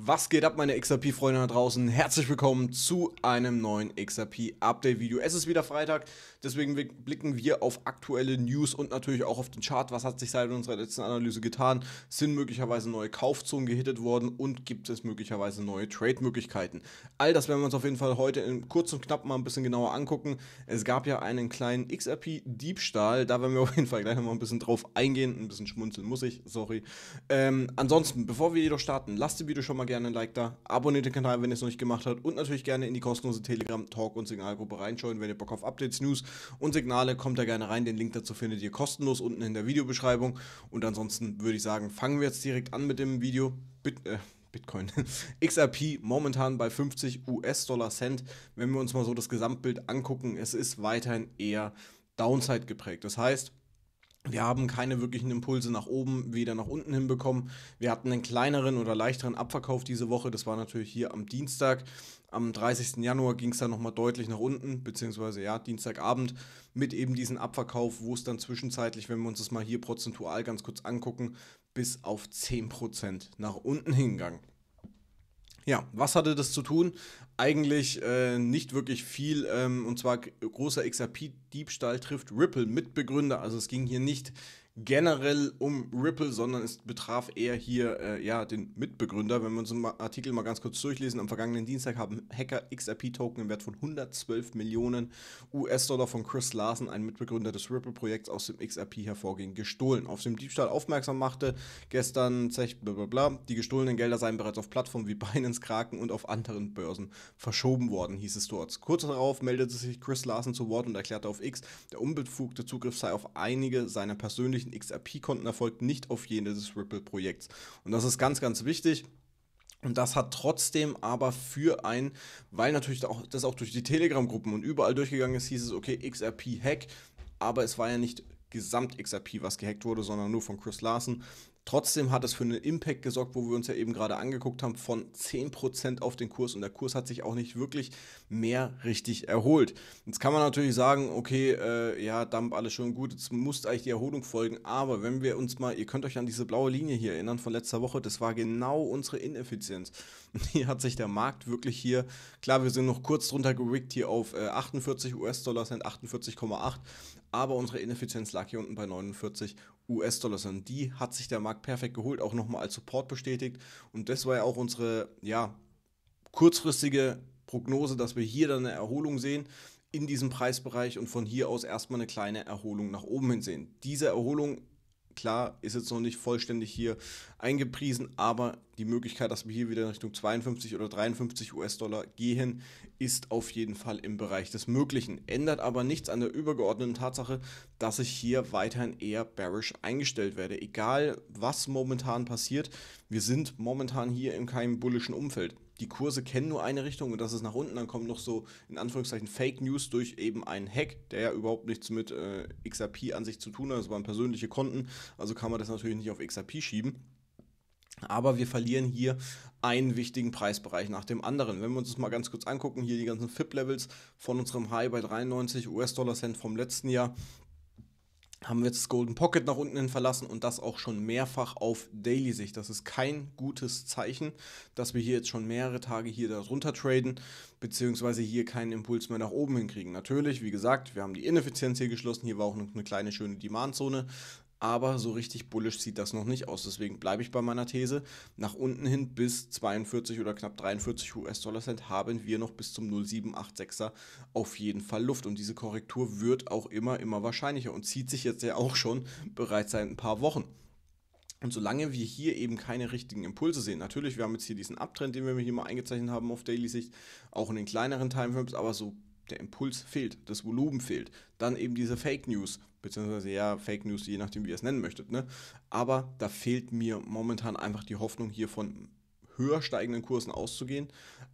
Was geht ab, meine XRP-Freunde da draußen? Herzlich willkommen zu einem neuen XRP-Update-Video. Es ist wieder Freitag, deswegen blicken wir auf aktuelle News und natürlich auch auf den Chart. Was hat sich seit unserer letzten Analyse getan? Sind möglicherweise neue Kaufzonen gehittet worden und gibt es möglicherweise neue Trade-Möglichkeiten? All das werden wir uns auf jeden Fall heute in kurz und knapp mal ein bisschen genauer angucken. Es gab ja einen kleinen XRP-Diebstahl, da werden wir auf jeden Fall gleich nochmal ein bisschen drauf eingehen. Ein bisschen schmunzeln muss ich, sorry. Ähm, ansonsten, bevor wir jedoch starten, lasst das Video schon mal gerne ein Like da, abonniert den Kanal, wenn ihr es noch nicht gemacht habt und natürlich gerne in die kostenlose Telegram, Talk und Signalgruppe reinschauen, wenn ihr Bock auf Updates, News und Signale, kommt da gerne rein. Den Link dazu findet ihr kostenlos unten in der Videobeschreibung. Und ansonsten würde ich sagen, fangen wir jetzt direkt an mit dem Video. Bit, äh, Bitcoin. XRP momentan bei 50 US-Dollar Cent. Wenn wir uns mal so das Gesamtbild angucken, es ist weiterhin eher Downside geprägt. Das heißt, wir haben keine wirklichen Impulse nach oben, weder nach unten hinbekommen. Wir hatten einen kleineren oder leichteren Abverkauf diese Woche. Das war natürlich hier am Dienstag. Am 30. Januar ging es dann nochmal deutlich nach unten, beziehungsweise ja, Dienstagabend mit eben diesem Abverkauf, wo es dann zwischenzeitlich, wenn wir uns das mal hier prozentual ganz kurz angucken, bis auf 10% nach unten hingegangen. Ja, was hatte das zu tun? Eigentlich äh, nicht wirklich viel. Ähm, und zwar großer XRP-Diebstahl trifft Ripple Mitbegründer. Also es ging hier nicht generell um Ripple, sondern es betraf eher hier äh, ja, den Mitbegründer. Wenn wir uns den Artikel mal ganz kurz durchlesen, am vergangenen Dienstag haben Hacker XRP-Token im Wert von 112 Millionen US-Dollar von Chris Larsen, ein Mitbegründer des Ripple-Projekts, aus dem XRP hervorging, gestohlen. Auf den Diebstahl aufmerksam machte gestern Zech blablabla, die gestohlenen Gelder seien bereits auf Plattformen wie Binance, Kraken und auf anderen Börsen verschoben worden, hieß es dort. Kurz darauf meldete sich Chris Larsen zu Wort und erklärte auf X, der unbefugte Zugriff sei auf einige seiner persönlichen persönlichen XRP-Konten erfolgt, nicht auf jene des Ripple-Projekts. Und das ist ganz, ganz wichtig. Und das hat trotzdem aber für ein, weil natürlich auch, das auch durch die Telegram-Gruppen und überall durchgegangen ist, hieß es, okay, XRP-Hack, aber es war ja nicht Gesamt-XRP, was gehackt wurde, sondern nur von Chris Larsen. Trotzdem hat es für einen Impact gesorgt, wo wir uns ja eben gerade angeguckt haben, von 10% auf den Kurs und der Kurs hat sich auch nicht wirklich mehr richtig erholt. Jetzt kann man natürlich sagen, okay, äh, ja, Dump, alles schon gut, jetzt muss eigentlich die Erholung folgen, aber wenn wir uns mal, ihr könnt euch an diese blaue Linie hier erinnern von letzter Woche, das war genau unsere Ineffizienz. Hier hat sich der Markt wirklich hier, klar, wir sind noch kurz drunter gerickt hier auf äh, 48 US-Dollar, sind 48,8, aber unsere Ineffizienz lag hier unten bei 49 US-Dollar. Und die hat sich der Markt perfekt geholt, auch nochmal als Support bestätigt. Und das war ja auch unsere ja, kurzfristige Prognose, dass wir hier dann eine Erholung sehen in diesem Preisbereich und von hier aus erstmal eine kleine Erholung nach oben hin sehen. Diese Erholung Klar, ist jetzt noch nicht vollständig hier eingepriesen, aber die Möglichkeit, dass wir hier wieder in Richtung 52 oder 53 US-Dollar gehen, ist auf jeden Fall im Bereich des Möglichen. Ändert aber nichts an der übergeordneten Tatsache, dass ich hier weiterhin eher bearish eingestellt werde. Egal, was momentan passiert, wir sind momentan hier in keinem bullischen Umfeld die Kurse kennen nur eine Richtung und das ist nach unten. Dann kommen noch so in Anführungszeichen Fake News durch eben einen Hack, der ja überhaupt nichts mit äh, XRP an sich zu tun hat. Das waren persönliche Konten, also kann man das natürlich nicht auf XRP schieben. Aber wir verlieren hier einen wichtigen Preisbereich nach dem anderen. Wenn wir uns das mal ganz kurz angucken, hier die ganzen FIP-Levels von unserem High bei 93 US-Dollar Cent vom letzten Jahr haben wir jetzt das Golden Pocket nach unten hin verlassen und das auch schon mehrfach auf Daily-Sicht. Das ist kein gutes Zeichen, dass wir hier jetzt schon mehrere Tage hier darunter traden, beziehungsweise hier keinen Impuls mehr nach oben hinkriegen. Natürlich, wie gesagt, wir haben die Ineffizienz hier geschlossen, hier war auch noch eine kleine schöne Demand-Zone, aber so richtig bullish sieht das noch nicht aus. Deswegen bleibe ich bei meiner These. Nach unten hin bis 42 oder knapp 43 US-Dollar Cent haben wir noch bis zum 0786er auf jeden Fall Luft. Und diese Korrektur wird auch immer, immer wahrscheinlicher und zieht sich jetzt ja auch schon bereits seit ein paar Wochen. Und solange wir hier eben keine richtigen Impulse sehen, natürlich, wir haben jetzt hier diesen Abtrend, den wir hier mal eingezeichnet haben auf Daily-Sicht, auch in den kleineren Timeframes, aber so der Impuls fehlt, das Volumen fehlt. Dann eben diese Fake News, beziehungsweise ja, Fake News, je nachdem, wie ihr es nennen möchtet. Ne? Aber da fehlt mir momentan einfach die Hoffnung, hier von höher steigenden Kursen auszugehen.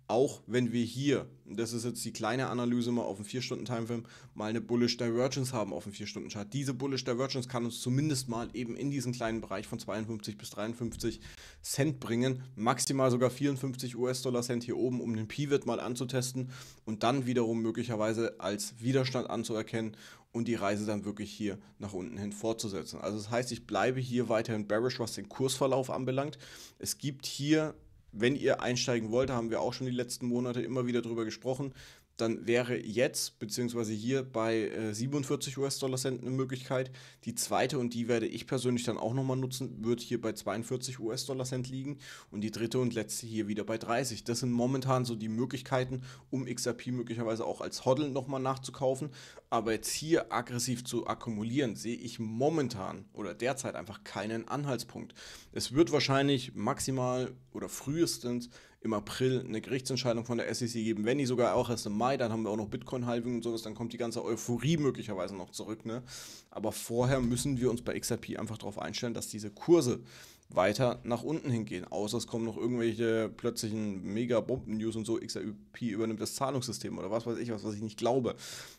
Auch wenn wir hier, das ist jetzt die kleine Analyse mal auf dem 4-Stunden-Timeframe, mal eine Bullish Divergence haben auf dem 4-Stunden-Chart. Diese Bullish Divergence kann uns zumindest mal eben in diesen kleinen Bereich von 52 bis 53 Cent bringen. Maximal sogar 54 US-Dollar Cent hier oben, um den Pivot mal anzutesten und dann wiederum möglicherweise als Widerstand anzuerkennen und die Reise dann wirklich hier nach unten hin fortzusetzen. Also das heißt, ich bleibe hier weiterhin bearish, was den Kursverlauf anbelangt. Es gibt hier wenn ihr einsteigen wollt, haben wir auch schon die letzten Monate immer wieder drüber gesprochen, dann wäre jetzt, beziehungsweise hier bei äh, 47 US-Dollar Cent eine Möglichkeit. Die zweite, und die werde ich persönlich dann auch nochmal nutzen, wird hier bei 42 US-Dollar Cent liegen. Und die dritte und letzte hier wieder bei 30. Das sind momentan so die Möglichkeiten, um XRP möglicherweise auch als Hodl nochmal nachzukaufen. Aber jetzt hier aggressiv zu akkumulieren, sehe ich momentan oder derzeit einfach keinen Anhaltspunkt. Es wird wahrscheinlich maximal oder frühestens im April eine Gerichtsentscheidung von der SEC geben, wenn nicht sogar auch erst im Mai, dann haben wir auch noch Bitcoin-Halving und sowas, dann kommt die ganze Euphorie möglicherweise noch zurück. Ne? Aber vorher müssen wir uns bei XRP einfach darauf einstellen, dass diese Kurse weiter nach unten hingehen. Außer es kommen noch irgendwelche plötzlichen Mega-Bomben-News und so, XRP übernimmt das Zahlungssystem oder was weiß ich, was, was ich nicht glaube.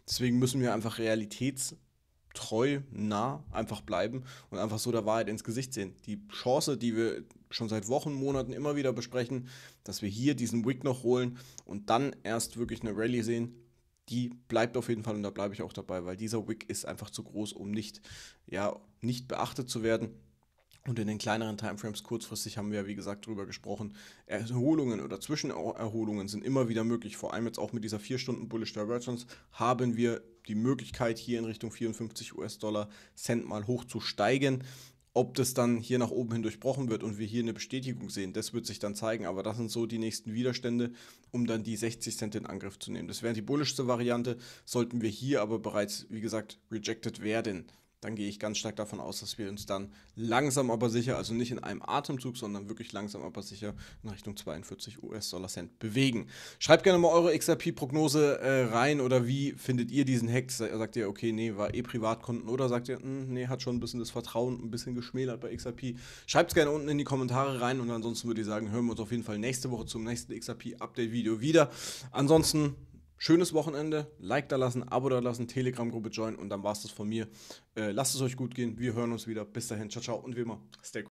Deswegen müssen wir einfach realitäts treu, nah einfach bleiben und einfach so der Wahrheit ins Gesicht sehen. Die Chance, die wir schon seit Wochen, Monaten immer wieder besprechen, dass wir hier diesen Wick noch holen und dann erst wirklich eine Rallye sehen, die bleibt auf jeden Fall und da bleibe ich auch dabei, weil dieser Wick ist einfach zu groß, um nicht, ja, nicht beachtet zu werden. Und in den kleineren Timeframes kurzfristig haben wir ja, wie gesagt, darüber gesprochen. Erholungen oder Zwischenerholungen sind immer wieder möglich. Vor allem jetzt auch mit dieser 4 Stunden Bullish Divergence haben wir die Möglichkeit, hier in Richtung 54 US-Dollar Cent mal hoch zu steigen. Ob das dann hier nach oben hin durchbrochen wird und wir hier eine Bestätigung sehen, das wird sich dann zeigen. Aber das sind so die nächsten Widerstände, um dann die 60 Cent in Angriff zu nehmen. Das wäre die bullischste Variante. Sollten wir hier aber bereits, wie gesagt, rejected werden, dann gehe ich ganz stark davon aus, dass wir uns dann langsam aber sicher, also nicht in einem Atemzug, sondern wirklich langsam aber sicher in Richtung 42 US-Dollar Cent bewegen. Schreibt gerne mal eure XRP-Prognose äh, rein oder wie findet ihr diesen Hack? Sagt ihr, okay, nee, war eh Privatkonten oder sagt ihr, mh, hm, nee, hat schon ein bisschen das Vertrauen ein bisschen geschmälert bei XRP? Schreibt es gerne unten in die Kommentare rein und ansonsten würde ich sagen, hören wir uns auf jeden Fall nächste Woche zum nächsten XRP-Update-Video wieder. Ansonsten schönes Wochenende. Like da lassen, Abo da lassen, Telegram-Gruppe joinen und dann war es das von mir. Äh, lasst es euch gut gehen. Wir hören uns wieder. Bis dahin. Ciao, ciao und wie immer, stay.